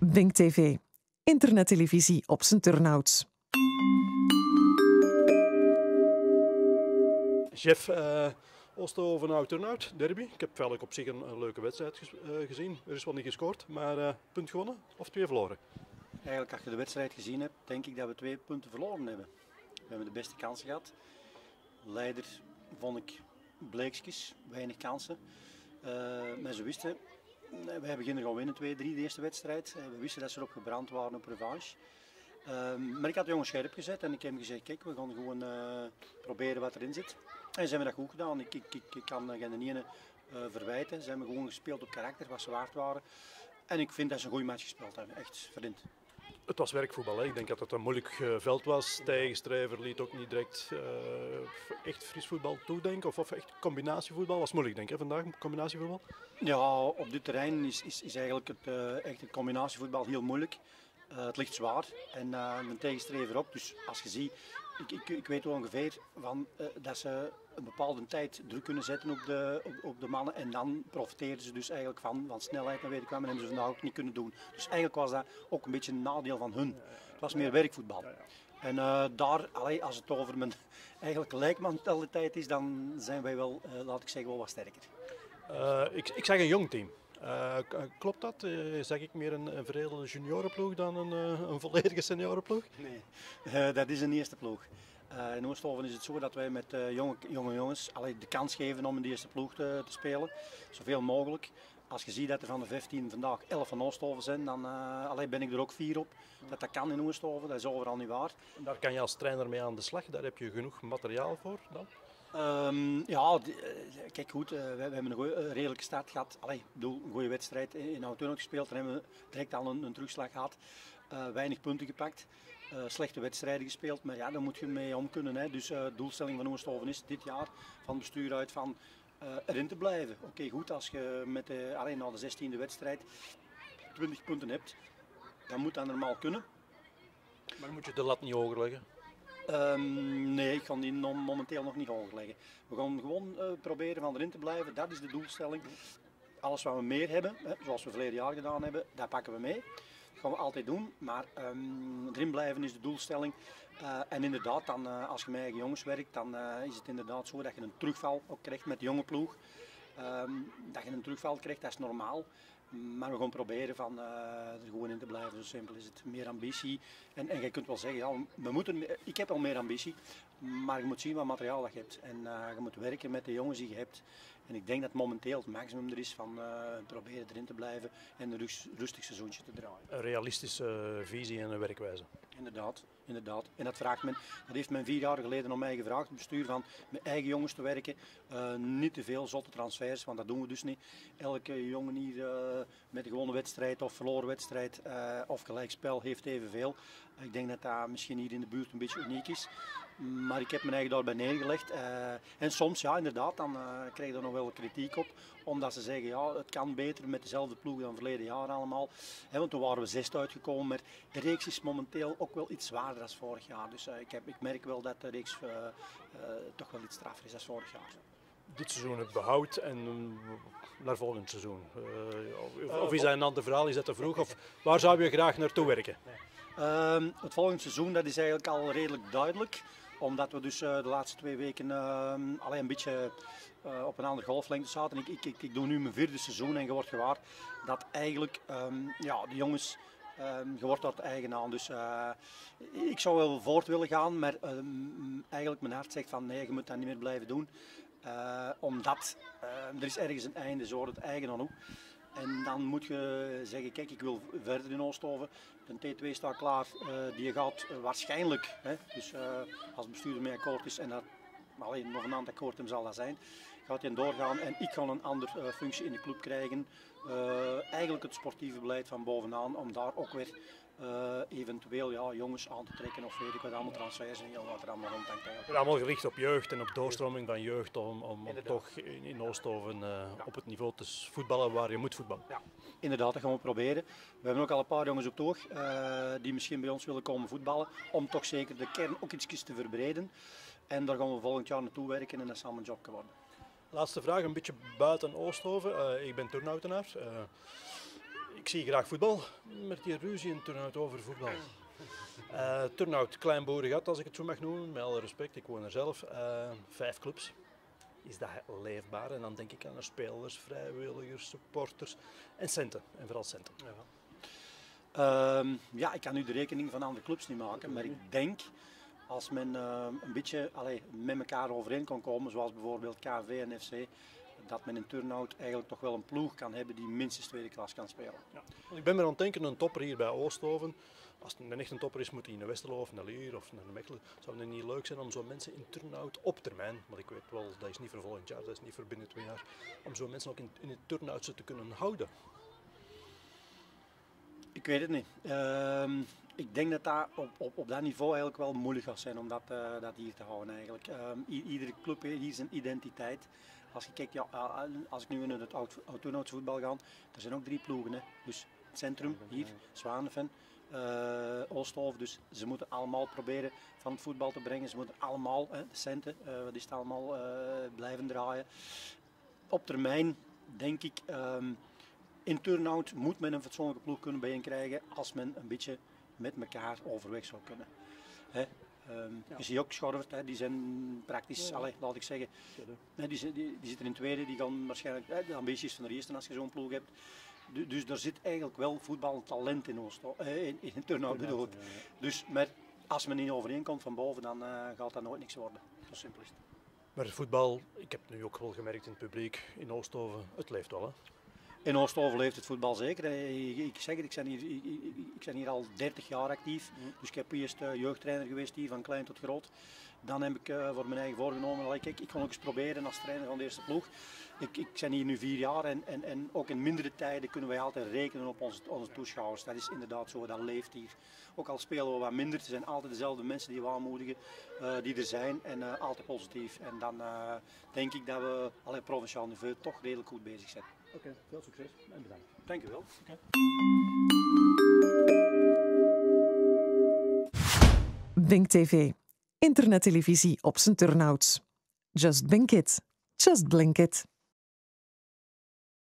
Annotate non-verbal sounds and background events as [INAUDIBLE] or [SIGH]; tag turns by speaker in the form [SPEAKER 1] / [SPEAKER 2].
[SPEAKER 1] Wink TV. Internettelevisie op zijn turnouts.
[SPEAKER 2] Chef, uh, Oosthoven nou turnout, derby. Ik heb eigenlijk op zich een, een leuke wedstrijd uh, gezien. Er is wel niet gescoord, maar uh, punt gewonnen of twee verloren?
[SPEAKER 3] Eigenlijk als je de wedstrijd gezien hebt, denk ik dat we twee punten verloren hebben. We hebben de beste kansen gehad. Leider vond ik bleekjes, weinig kansen. maar ze wisten, wij beginnen gewoon winnen 2-3 de eerste wedstrijd. we wisten dat ze erop gebrand waren op revanche. Um, maar ik had de jongens scherp gezet en ik heb gezegd, kijk, we gaan gewoon uh, proberen wat erin zit. En ze hebben dat goed gedaan. Ik, ik, ik, kan geen ene verwijten. Ze hebben gewoon gespeeld op karakter, wat ze waard waren. En ik vind dat ze een goede match gespeeld hebben. Echt verdiend.
[SPEAKER 2] Het was werkvoetbal. Hè? Ik denk dat het een moeilijk uh, veld was. Tegenstrijver liet ook niet direct uh, echt fris voetbal toedenken. Of, of echt combinatievoetbal. was moeilijk denk ik vandaag, combinatievoetbal?
[SPEAKER 3] Ja, op dit terrein is, is, is eigenlijk het, uh, echt combinatievoetbal heel moeilijk. Het ligt zwaar en een tegenstrever op. Dus als je ziet, ik, ik, ik weet ongeveer van, uh, dat ze een bepaalde tijd druk kunnen zetten op de, op, op, de mannen. En dan profiteren ze dus eigenlijk van, van snelheid en weet ik wat. Maar hebben ze vandaag ook niet kunnen doen. Dus eigenlijk was dat ook een beetje een nadeel van hun. Het was meer werkvoetbal. En daar, allee, als het over mijn [LAUGHS] eigenlijk lijkmentaliteit is, dan zijn wij wel, laat ik zeggen, wel wat sterker.
[SPEAKER 2] ik, ik zeg een jong team. Uh, klopt dat? Uh, zeg ik meer een, een veredelde juniorenploeg dan een, uh, een volledige seniorenploeg?
[SPEAKER 3] Nee, dat is een eerste ploeg. in Oosthoven is het zo dat wij met jonge, jonge jongens de kans geven om in de eerste ploeg te, te, spelen. Zoveel mogelijk. Als je ziet dat er van de 15 vandaag 11 van Oosthoven zijn, dan allee, ben ik er ook vier op. Dat dat kan in Oosthoven, dat is overal niet waar.
[SPEAKER 2] En daar kan je als trainer mee aan de slag, daar heb je genoeg materiaal voor dan?
[SPEAKER 3] Um, ja, die, kijk goed, uh, we, we, hebben een goeie, redelijke start gehad. Allee, bedoel, een goede wedstrijd in Oud-Turnhout gespeeld. Dan hebben we direct al een, een terugslag gehad. Uh, weinig punten gepakt. slechte wedstrijden gespeeld. Maar ja, daar moet je mee om kunnen. Hè. Dus de doelstelling van Oosthoven is dit jaar van bestuur uit van erin te blijven. Oké, okay, goed, als je met alleen na de 16e wedstrijd 20 punten hebt, dan moet dat normaal kunnen.
[SPEAKER 2] Maar moet je de lat niet hoger leggen?
[SPEAKER 3] Um, nee, ik kan die momenteel nog niet hoog leggen. We gaan gewoon uh, proberen van erin te blijven. Dat is de doelstelling. Alles wat we meer hebben, hè, zoals we verleden jaar gedaan hebben, dat pakken we mee. Gaan we altijd doen. Maar um, erin blijven is de doelstelling. Uh, en inderdaad, dan, uh, als je met eigen jongens werkt, dan is het inderdaad zo dat je een terugval ook krijgt met de jonge ploeg. Um, dat je een terugval krijgt, dat is normaal. Maar we gaan proberen van, er gewoon in te blijven. Zo simpel is het. Meer ambitie. En, en je kunt wel zeggen, ja, we moeten, ik heb al meer ambitie. Maar je moet zien wat materiaal dat je hebt. En je moet werken met de jongens die je hebt. En ik denk dat momenteel het maximum er is van uh, proberen erin te blijven en een rustig seizoentje te draaien.
[SPEAKER 2] Een realistische visie en een werkwijze.
[SPEAKER 3] Inderdaad, inderdaad. En dat vraagt men, dat heeft men vier jaar geleden om mij gevraagd, het bestuur van met eigen jongens te werken. Uh, niet te veel zotte transfers, want dat doen we dus niet. Elke jongen hier uh, met een gewone wedstrijd of verloren wedstrijd uh, of gelijkspel heeft evenveel. Ik denk dat dat misschien hier in de buurt een beetje uniek is. Maar ik heb mijn eigen daarbij neergelegd. Uh, en soms, ja, inderdaad, dan uh, krijg je er nog wel kritiek op. Omdat ze zeggen, ja, het kan beter met dezelfde ploeg dan verleden jaar allemaal. He, want toen waren we zesde uitgekomen. Maar de reeks is momenteel ook wel iets zwaarder dan vorig jaar. Dus uh, ik, heb, ik merk wel dat de reeks toch wel iets straffer is dan vorig jaar.
[SPEAKER 2] Dit seizoen het behoud en naar volgend seizoen? of, of is dat een ander verhaal? Is dat te vroeg? Of waar zou je graag naartoe werken?
[SPEAKER 3] Uh, het volgende seizoen dat is eigenlijk al redelijk duidelijk omdat we dus uh, de laatste twee weken uh, alleen een beetje uh, op een andere golflengte zaten. Ik, ik, ik, doe nu mijn vierde seizoen en je wordt gewaar dat eigenlijk um, ja, de jongens, um, je wordt daar eigen aan. Dus ik zou wel voort willen gaan, maar um, eigenlijk mijn hart zegt van nee, je moet dat niet meer blijven doen. omdat er is ergens een einde, zo het eigen aan hoe. En dan moet je zeggen, kijk, ik wil verder in Oosthoven. De T2 staat klaar, uh, die gaat waarschijnlijk, hè, dus uh, als het bestuurder mee akkoord is en dat alleen nog een aantal akkoord hem zal dat zijn, gaat hij doorgaan en ik kan een andere uh, functie in de club krijgen. eigenlijk het sportieve beleid van bovenaan, om daar ook weer uh, eventueel ja, jongens aan te trekken of weet ik wat, allemaal transfers en heel wat er allemaal rondhangt.
[SPEAKER 2] Het allemaal gericht op jeugd en op doorstroming van jeugd om, om, om toch in, in Oosthoven uh, ja. op het niveau te voetballen waar je moet voetballen.
[SPEAKER 3] Ja. Inderdaad, dat gaan we proberen. We hebben ook al een paar jongens op toog uh, die misschien bij ons willen komen voetballen, om toch zeker de kern ook iets te verbreden. En daar gaan we volgend jaar naartoe werken en dat zal mijn job geworden.
[SPEAKER 2] Laatste vraag, een beetje buiten Oosthoven. ik ben turnhoutenaar ik zie graag voetbal. met die ruzie in Turnhout over voetbal. Uh, Turnhout, klein boerengat als ik het zo mag noemen, met alle respect, ik woon er zelf. Uh, vijf clubs. Is dat leefbaar? En dan denk ik aan de spelers, vrijwilligers, supporters en centen. En vooral centen. Ja.
[SPEAKER 3] Uh, ja, ik kan nu de rekening van andere clubs niet maken, maar ik denk als men uh, een beetje allee, met elkaar overeen kan komen, zoals bijvoorbeeld KV en FC, dat men in turnout eigenlijk toch wel een ploeg kan hebben die minstens tweede klas kan spelen. Ja.
[SPEAKER 2] Ik ben me aan het denken, een topper hier bij Oosthoven. Als het een echte topper is, moet hij in de Westerlo of naar Lier of naar Mechelen. Zou het niet leuk zijn om zo'n mensen in turnout op termijn, maar ik weet wel, dat is niet voor volgend jaar, dat is niet voor binnen twee jaar, om zo'n mensen ook in, in het turnout te kunnen houden.
[SPEAKER 3] Ik weet het niet. Uh, ik denk dat dat op, op, op dat niveau eigenlijk wel moeilijk gaat zijn om dat, uh, dat hier te houden eigenlijk. Um, iedere club heeft hier zijn identiteit. Als je kijkt, ja, als ik nu in het oud voetbal ga, er zijn ook drie ploegen. Hè. Dus het centrum hier, Zwaneven, uh, Oosthoven. Dus ze moeten allemaal proberen van het voetbal te brengen. Ze moeten allemaal, hè, de centen, uh, wat is het allemaal, uh, blijven draaien. Op termijn denk ik, um, in turnout moet men een fatsoenlijke ploeg kunnen bijeenkrijgen als men een beetje met elkaar overweg zou kunnen. Hè? Um, ja. Je ziet ook Schorvert, hè, die zijn praktisch, ja. laat ik zeggen, hè, die, die, die, zitten in tweede, die gaan waarschijnlijk hè, de ambities van de eerste als je zo'n ploeg hebt. Dus er zit eigenlijk wel voetbaltalent in ons, in, in turnout bedoel Dus maar als men niet overeenkomt van boven, dan uh, gaat dat nooit niks worden. Zo simpel is het.
[SPEAKER 2] Maar het voetbal, ik heb nu ook wel gemerkt in het publiek in Oosthoven, het leeft wel hè?
[SPEAKER 3] In Oosthoven leeft het voetbal zeker. Ik zeg het, ik ben hier, ik, ik ben hier al 30 jaar actief. Dus ik heb eerst uh, jeugdtrainer geweest hier, van klein tot groot. Dan heb ik uh, voor mijn eigen voorgenomen, ik, ik, ik kon ook eens proberen als trainer van de eerste ploeg. Ik, ik ben hier nu vier jaar en, en, en ook in mindere tijden kunnen wij altijd rekenen op onze, onze toeschouwers. Dat is inderdaad zo, dat leeft hier. Ook al spelen we wat minder, er zijn altijd dezelfde mensen die we aanmoedigen, uh, die er zijn en uh, altijd positief. En dan uh, denk ik dat we op provinciaal niveau toch redelijk goed bezig zijn.
[SPEAKER 2] Oké, okay, veel succes en bedankt.
[SPEAKER 3] Dank u wel. Okay.
[SPEAKER 1] Bink TV. Internettelevisie op zijn turnouts. Just Bink it. Just blink it.